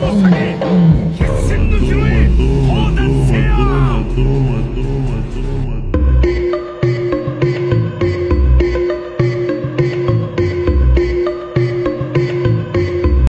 嗯。